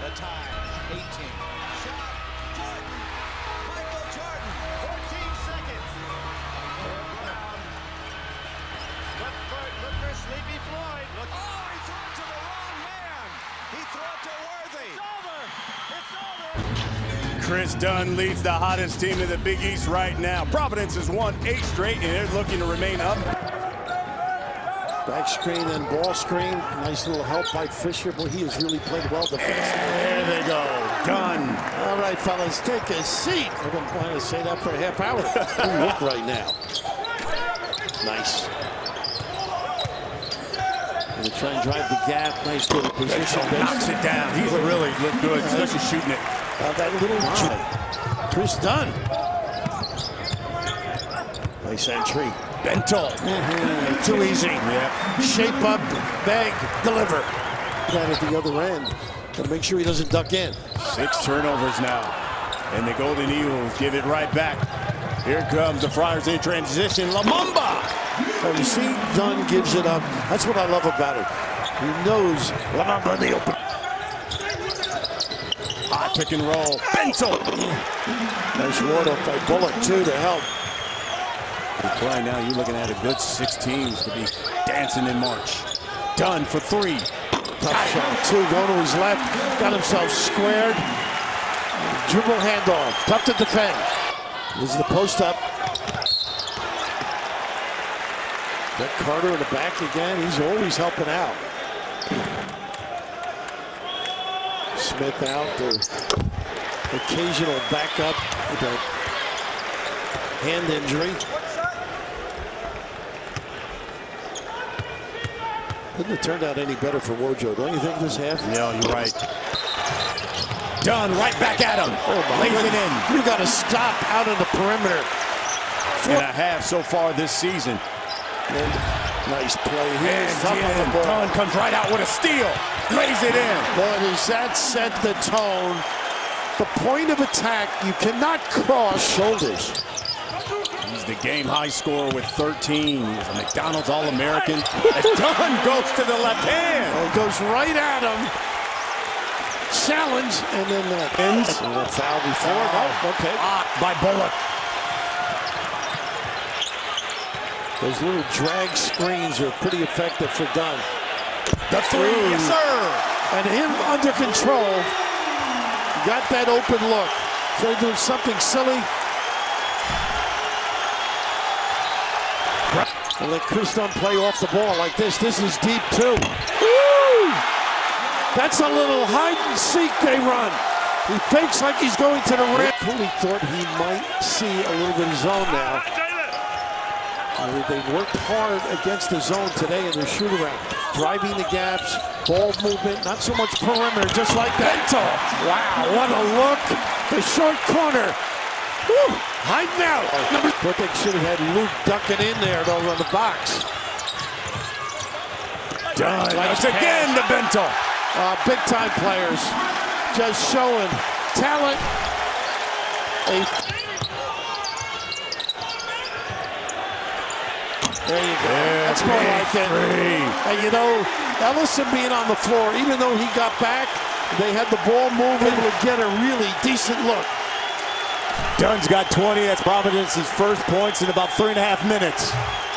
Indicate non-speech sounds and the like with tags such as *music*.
The tie, 18. Shot, Jordan. Michael Jordan, 14 seconds. Look for, look for Sleepy Floyd. Look. Oh, he threw it to the wrong man. He threw it to Worthy. It's over. It's over. Kris Dunn leads the hottest team in the Big East right now. Providence has won eight straight, and they're looking to remain up. Back screen and ball screen. Nice little help by Fischer. Boy, he has really played well defensively. There they go. Dunn. All right, fellas, take a seat. I've been planning to say that for a half hour. *laughs* Look right now. Nice. Gonna try and drive the gap. Nice little position. Knocks it down. He's really looked good, especially shooting it. Uh, that little eye. Kris Dunn. Nice entry. Bentil. Mhm, Too easy. Yep. Shape up, bag, deliver. That at the other end. Gotta make sure he doesn't duck in. Six turnovers now. And the Golden Eagles give it right back. Here comes the Friars in transition. Lomomba. So you see, Dunn gives it up. That's what I love about it. He knows Lomomba in the open. Hot pick and roll. Bentil. Nice ward up by Bullock, too, to help. Right now, you're looking at a good six teams to be dancing in March. Dunn for three. Tough shot, too. Going to his left. Got himself squared. Dribble handoff. Tough to defend. This is the post up. Got Carter in the back again. He's always helping out. Smith out. The occasional backup with hand injury. Couldn't have turned out any better for Wojo, don't you think, this half? Yeah, you're right. Dunn right back at him. Oh, my Lays it in. You got to stop out of the perimeter. And a half so far this season. And nice play here. And Tough on the ball. Dunn comes right out with a steal. Lays it in. Boy, does that set the tone. The point of attack, you cannot cross shoulders. He's the game high scorer with 13. He's a McDonald's All-American. As Dunn goes to the left hand. Oh, goes right at him. Challenge, and then that ends. And that foul before. No, oh, okay. Blocked by Bullock. Those little drag screens are pretty effective for Dunn. The three, Ooh. yes sir. And him under control. Got that open look. So they're doing something silly. And let Kris Dunn play off the ball like this. This is deep too. Woo! That's a little hide and seek they run. He fakes like he's going to the rim. Cooley thought he might see a little bit of zone now. Uh, They worked hard against the zone today in their shoot around. Driving the gaps, ball movement, not so much perimeter, just like that. Wow, what a look. The short corner. Woo, hiding out. Number but they should have had Luke ducking in there though on the box. Done. Nice Once again to Bentil. Uh, big time players just showing talent. A there you go. That's more like it. Free. And you know, Ellenson being on the floor, even though he got back, they had the ball moving to get a really decent look. Dunn's got 20. That's Providence's first points in about three and a half minutes.